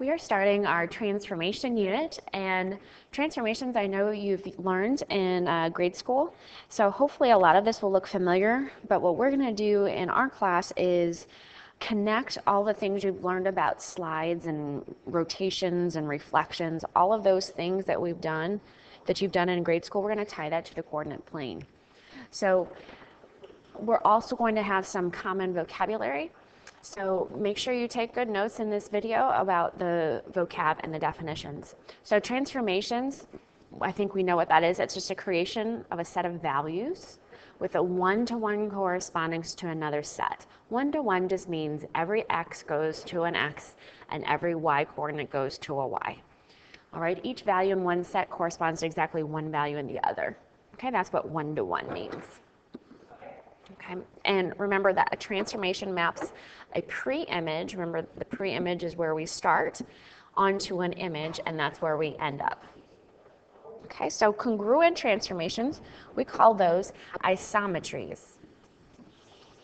We are starting our transformation unit, and transformations I know you've learned in uh, grade school, so hopefully a lot of this will look familiar. But what we're going to do in our class is connect all the things you've learned about slides and rotations and reflections, all of those things that we've done, that you've done in grade school, we're going to tie that to the coordinate plane. So we're also going to have some common vocabulary. So make sure you take good notes in this video about the vocab and the definitions. So transformations, I think we know what that is. It's just a creation of a set of values with a one-to-one correspondence to another set. One-to-one just means every x goes to an x and every y coordinate goes to a y. All right, each value in one set corresponds to exactly one value in the other. Okay, that's what one-to-one -one means. Okay, and remember that a transformation maps a pre-image, remember the pre-image is where we start, onto an image, and that's where we end up. Okay, so congruent transformations, we call those isometries.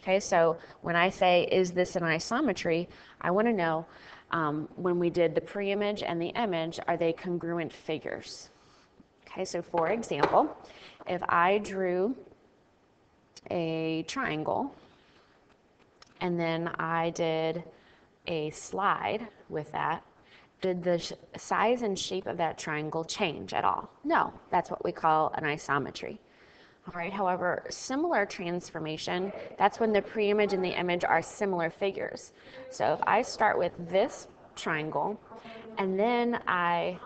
Okay, so when I say, is this an isometry, I want to know um, when we did the pre-image and the image, are they congruent figures? Okay, so for example, if I drew a triangle and then I did a slide with that. Did the size and shape of that triangle change at all? No, that's what we call an isometry. All right, however, similar transformation, that's when the pre-image and the image are similar figures. So if I start with this triangle and then I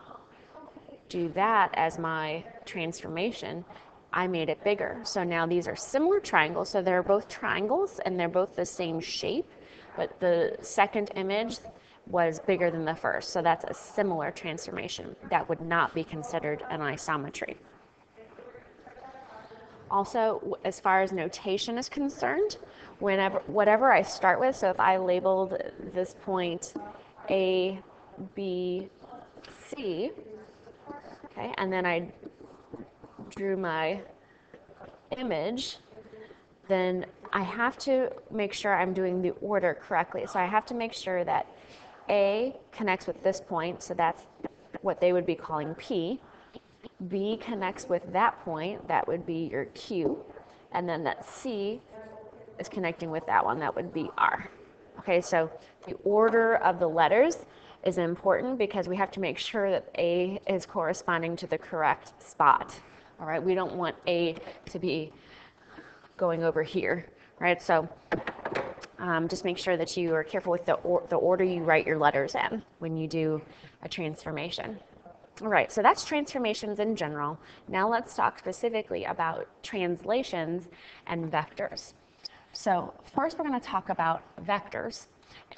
do that as my transformation, I made it bigger. So now these are similar triangles. So they're both triangles and they're both the same shape, but the second image was bigger than the first. So that's a similar transformation. That would not be considered an isometry. Also, as far as notation is concerned, whenever whatever I start with, so if I labeled this point A, B, C, okay, and then I drew my image, then I have to make sure I'm doing the order correctly. So I have to make sure that A connects with this point, so that's what they would be calling P. B connects with that point, that would be your Q. And then that C is connecting with that one, that would be R. Okay, so the order of the letters is important because we have to make sure that A is corresponding to the correct spot. All right, we don't want A to be going over here, right? So um, just make sure that you are careful with the, or, the order you write your letters in when you do a transformation. All right, so that's transformations in general. Now let's talk specifically about translations and vectors. So first we're going to talk about vectors.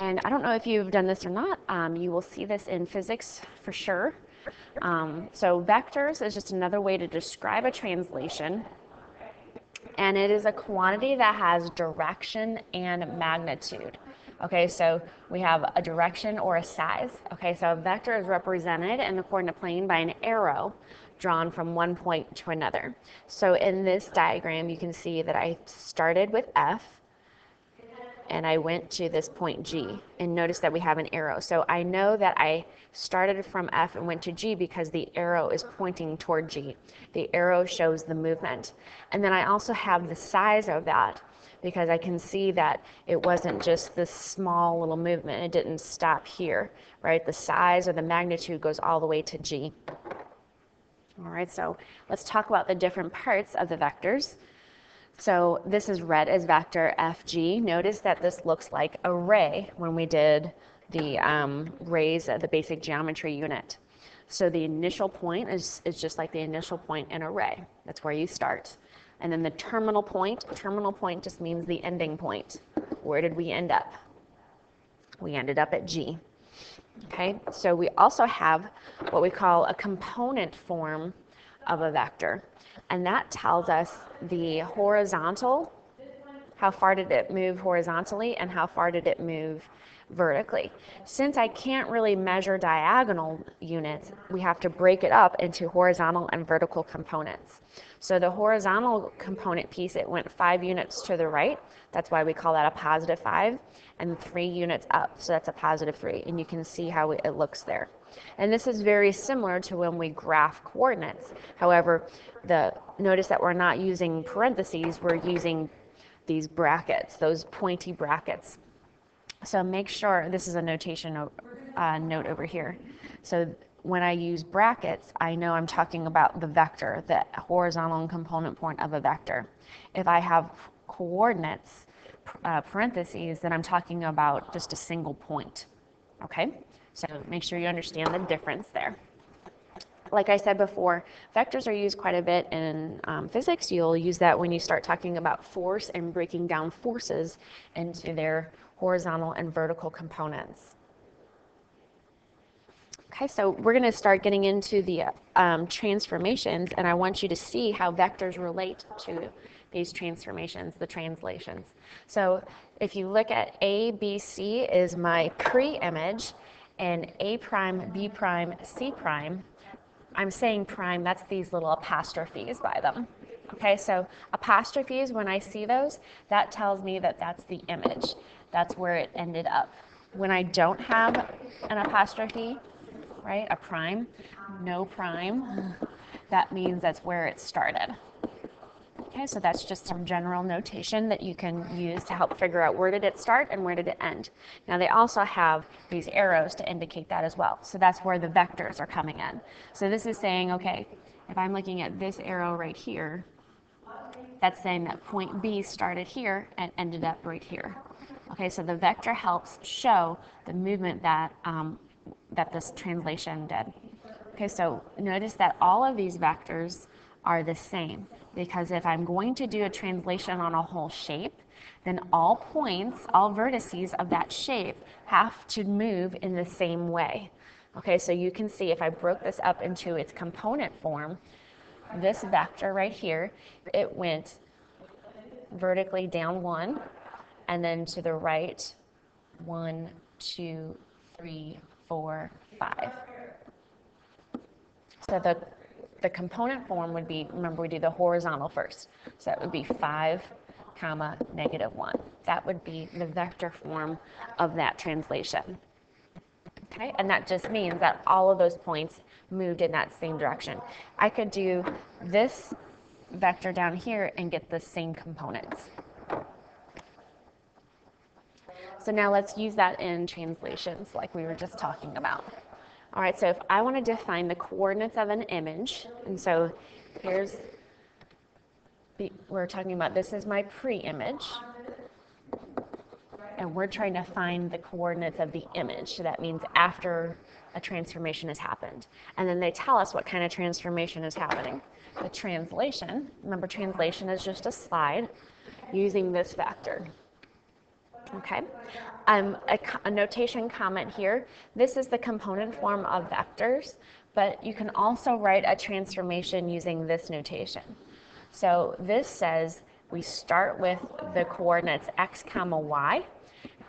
And I don't know if you've done this or not. Um, you will see this in physics for sure. Um, so vectors is just another way to describe a translation. And it is a quantity that has direction and magnitude. Okay, so we have a direction or a size. Okay, so a vector is represented in the coordinate plane by an arrow drawn from one point to another. So in this diagram, you can see that I started with F and I went to this point G and notice that we have an arrow. So I know that I started from F and went to G because the arrow is pointing toward G. The arrow shows the movement. And then I also have the size of that because I can see that it wasn't just this small little movement. It didn't stop here, right? The size or the magnitude goes all the way to G. All right, so let's talk about the different parts of the vectors. So this is read as vector FG. Notice that this looks like a ray when we did the um, rays of the basic geometry unit. So the initial point is, is just like the initial point in a ray. That's where you start. And then the terminal point, terminal point just means the ending point. Where did we end up? We ended up at G. Okay, so we also have what we call a component form of a vector. And that tells us the horizontal, how far did it move horizontally and how far did it move vertically. Since I can't really measure diagonal units, we have to break it up into horizontal and vertical components. So the horizontal component piece, it went five units to the right. That's why we call that a positive five, and three units up. So that's a positive three, and you can see how it looks there. And this is very similar to when we graph coordinates. However, the notice that we're not using parentheses, we're using these brackets, those pointy brackets. So make sure, this is a notation uh, note over here. So when I use brackets, I know I'm talking about the vector, the horizontal component point of a vector. If I have coordinates, uh, parentheses, then I'm talking about just a single point. Okay? So make sure you understand the difference there. Like I said before, vectors are used quite a bit in um, physics. You'll use that when you start talking about force and breaking down forces into their horizontal and vertical components. Okay, so we're going to start getting into the um, transformations, and I want you to see how vectors relate to these transformations, the translations. So if you look at A, B, C is my pre-image, and A prime, B prime, C prime, I'm saying prime, that's these little apostrophes by them. Okay, so apostrophes, when I see those, that tells me that that's the image. That's where it ended up. When I don't have an apostrophe, right, a prime, no prime, that means that's where it started. Okay, so that's just some general notation that you can use to help figure out where did it start and where did it end. Now they also have these arrows to indicate that as well. So that's where the vectors are coming in. So this is saying, okay, if I'm looking at this arrow right here, that's saying that point B started here and ended up right here. Okay, so the vector helps show the movement that, um, that this translation did. Okay, so notice that all of these vectors are the same because if I'm going to do a translation on a whole shape, then all points, all vertices of that shape have to move in the same way. Okay, so you can see if I broke this up into its component form, this vector right here, it went vertically down one, and then to the right, one, two, three, four, five. So the the component form would be, remember we do the horizontal first. So that would be 5 comma negative 1. That would be the vector form of that translation. Okay, and that just means that all of those points moved in that same direction. I could do this vector down here and get the same components. So now let's use that in translations like we were just talking about. All right, so if I want to define the coordinates of an image, and so here's, we're talking about this is my pre-image, and we're trying to find the coordinates of the image. So that means after a transformation has happened. And then they tell us what kind of transformation is happening. The translation, remember translation is just a slide using this vector. Okay, um, a, a, notation comment here. This is the component form of vectors, but you can also write a transformation using this notation. So this says we start with the coordinates x comma y,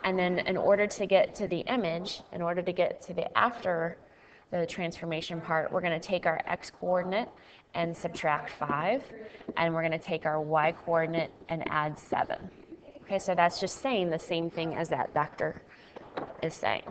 and then in order to get to the image, in order to get to the after the transformation part, we're going to take our x coordinate and subtract 5, and we're going to take our y coordinate and add 7. Okay, so that's just saying the same thing as that vector is saying.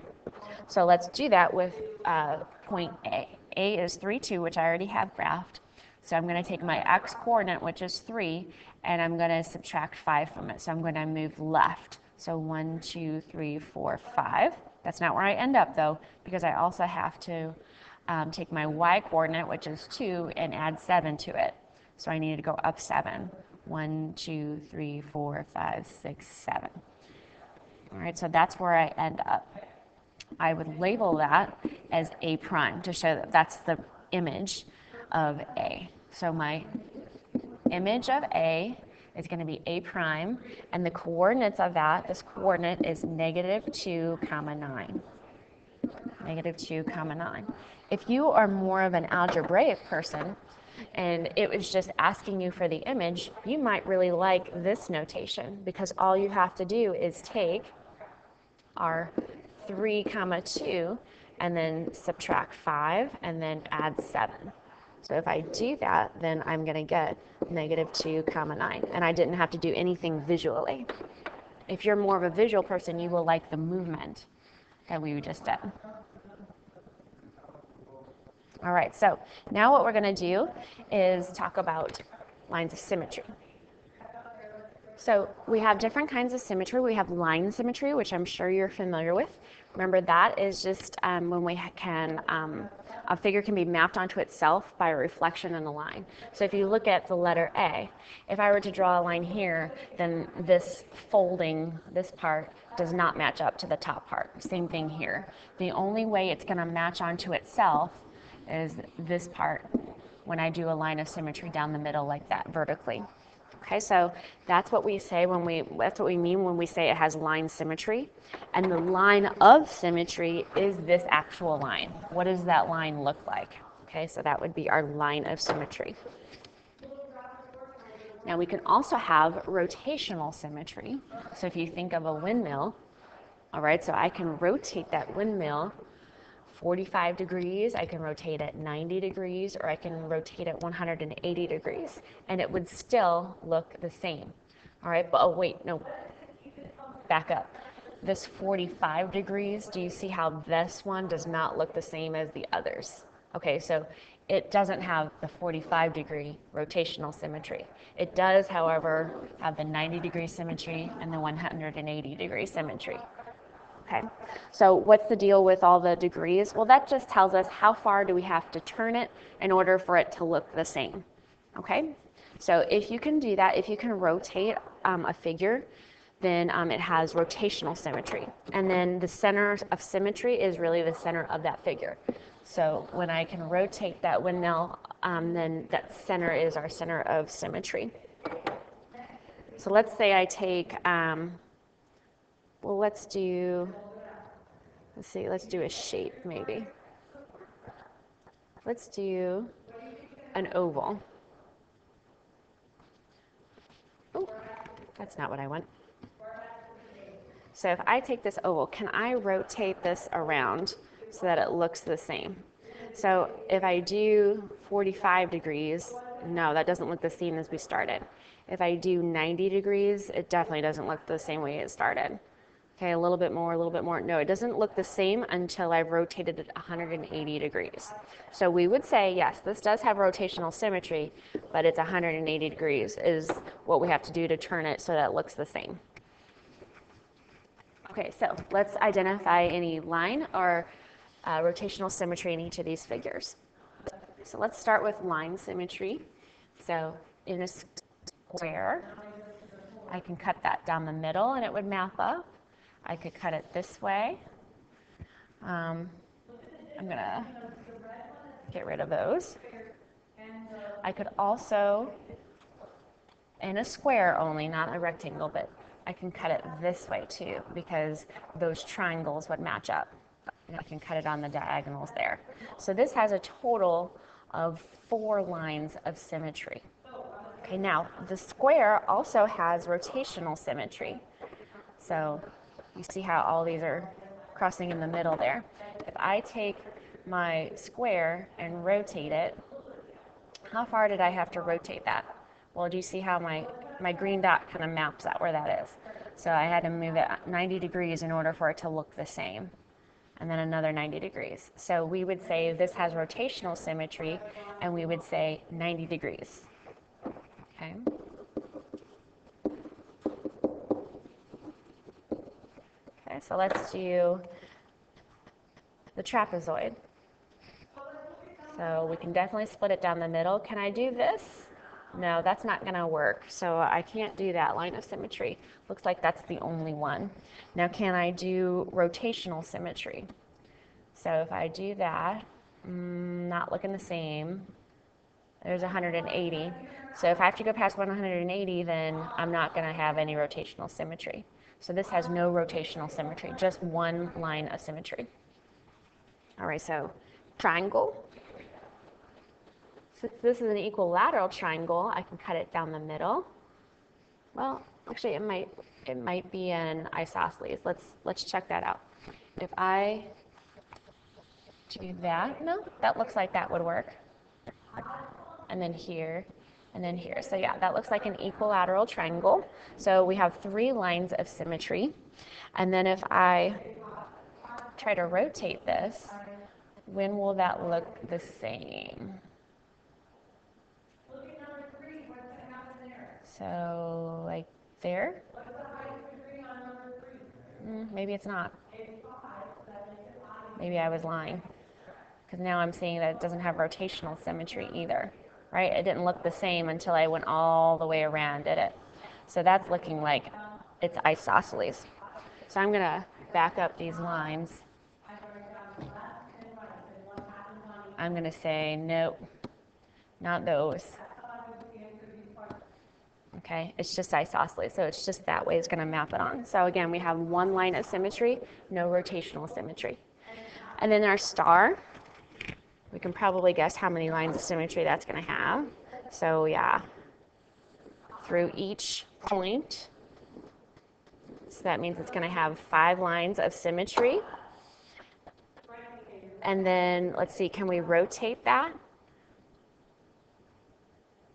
So let's do that with uh, point A. A is 3, 2, which I already have graphed. So I'm going to take my x coordinate, which is 3, and I'm going to subtract 5 from it. So I'm going to move left. So 1, 2, 3, 4, 5. That's not where I end up, though, because I also have to um, take my y coordinate, which is 2, and add 7 to it. So I need to go up 7. One, two, three, four, five, six, seven. All right, so that's where I end up. I would label that as A prime to show that that's the image of A. So my image of A is going to be A prime, and the coordinates of that, this coordinate is negative 2 comma 9. Negative 2 comma 9. If you are more of an algebraic person, and it was just asking you for the image, you might really like this notation because all you have to do is take our 3 comma 2 and then subtract 5 and then add 7. So if I do that, then I'm going to get negative 2 comma 9. And I didn't have to do anything visually. If you're more of a visual person, you will like the movement that we just did. All right, so now what we're going to do is talk about lines of symmetry. So we have different kinds of symmetry. We have line symmetry, which I'm sure you're familiar with. Remember that is just um, when we can, um, a figure can be mapped onto itself by a reflection in a line. So if you look at the letter A, if I were to draw a line here, then this folding, this part, does not match up to the top part. Same thing here. The only way it's going to match onto itself is this part when I do a line of symmetry down the middle like that vertically. Okay, so that's what we say when we, that's what we mean when we say it has line symmetry. And the line of symmetry is this actual line. What does that line look like? Okay, so that would be our line of symmetry. Now we can also have rotational symmetry. So if you think of a windmill, all right, so I can rotate that windmill 45 degrees, I can rotate at 90 degrees, or I can rotate at 180 degrees, and it would still look the same. All right, but oh wait, no, back up. This 45 degrees, do you see how this one does not look the same as the others? Okay, so it doesn't have the 45 degree rotational symmetry. It does, however, have the 90 degree symmetry and the 180 degree symmetry. Okay, so what's the deal with all the degrees? Well, that just tells us how far do we have to turn it in order for it to look the same. Okay, so if you can do that, if you can rotate um, a figure, then um, it has rotational symmetry. And then the center of symmetry is really the center of that figure. So when I can rotate that windmill, um, then that center is our center of symmetry. So let's say I take um, well, let's do, let's see, let's do a shape maybe. Let's do an oval. Oh, that's not what I want. So if I take this oval, can I rotate this around so that it looks the same? So if I do 45 degrees, no, that doesn't look the same as we started. If I do 90 degrees, it definitely doesn't look the same way it started. Okay, a little bit more, a little bit more. No, it doesn't look the same until I've rotated it 180 degrees. So we would say, yes, this does have rotational symmetry, but it's 180 degrees is what we have to do to turn it so that it looks the same. Okay, so let's identify any line or uh, rotational symmetry in each of these figures. So let's start with line symmetry. So in a square, I can cut that down the middle and it would map up. I could cut it this way. Um, I'm going to get rid of those. I could also, in a square only, not a rectangle, but I can cut it this way too because those triangles would match up. I can cut it on the diagonals there. So this has a total of four lines of symmetry. Okay, now the square also has rotational symmetry. So you see how all these are crossing in the middle there. If I take my square and rotate it, how far did I have to rotate that? Well, do you see how my, my green dot kind of maps out where that is? So I had to move it 90 degrees in order for it to look the same. And then another 90 degrees. So we would say this has rotational symmetry, and we would say 90 degrees. Okay. So let's do the trapezoid. So we can definitely split it down the middle. Can I do this? No, that's not going to work. So I can't do that line of symmetry. Looks like that's the only one. Now can I do rotational symmetry? So if I do that, mm, not looking the same. There's 180. So if I have to go past 180, then I'm not going to have any rotational symmetry. So this has no rotational symmetry, just one line of symmetry. All right, so triangle. Since this is an equilateral triangle, I can cut it down the middle. Well, actually, it might it might be an isosceles. Let's let's check that out. if I do that, no, that looks like that would work. And then here, and then here. So yeah, that looks like an equilateral triangle. So we have three lines of symmetry. And then if I try to rotate this, when will that look the same? So like there? Mm, maybe it's not. Maybe I was lying. Because now I'm seeing that it doesn't have rotational symmetry either, right? It didn't look the same until I went all the way around, did it? So that's looking like it's isosceles. So I'm going to back up these lines. I'm going to say, nope, not those. Okay, it's just isosceles, so it's just that way it's going to map it on. So again, we have one line of symmetry, no rotational symmetry. And then our star, we can probably guess how many lines of symmetry that's going to have. So yeah, through each point. So that means it's going to have five lines of symmetry. And then let's see, can we rotate that?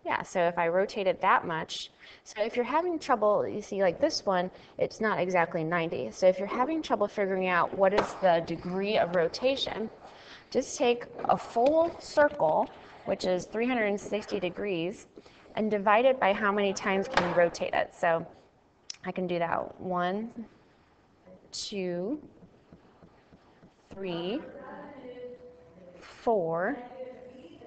Yeah, so if I rotate it that much, so if you're having trouble, you see like this one, it's not exactly 90. So if you're having trouble figuring out what is the degree of rotation, just take a full circle, which is 360 degrees, and divide it by how many times can you rotate it. So I can do that. One, two, three, four,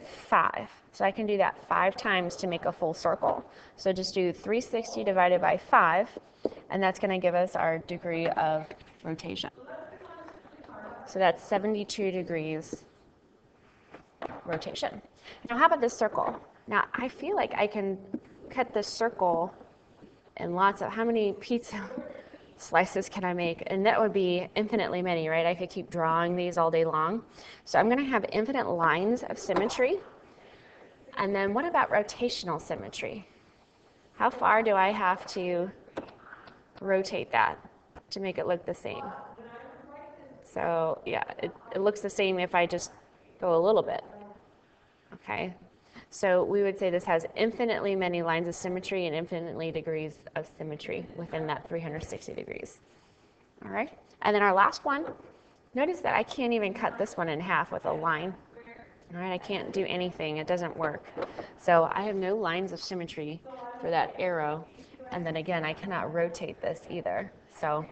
five. So I can do that five times to make a full circle. So just do 360 divided by 5, and that's going to give us our degree of rotation. So that's 72 degrees rotation. Now how about this circle? Now I feel like I can cut this circle in lots of, how many pizza slices can I make? And that would be infinitely many, right? I could keep drawing these all day long. So I'm going to have infinite lines of symmetry and then what about rotational symmetry? How far do I have to rotate that to make it look the same? So yeah, it, it looks the same if I just go a little bit. Okay, so we would say this has infinitely many lines of symmetry and infinitely degrees of symmetry within that 360 degrees. All right, and then our last one, notice that I can't even cut this one in half with a line. All right, I can't do anything, it doesn't work. So I have no lines of symmetry for that arrow. And then again, I cannot rotate this either. So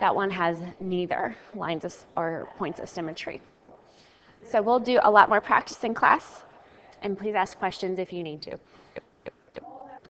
that one has neither lines of, or points of symmetry. So we'll do a lot more practice in class, and please ask questions if you need to.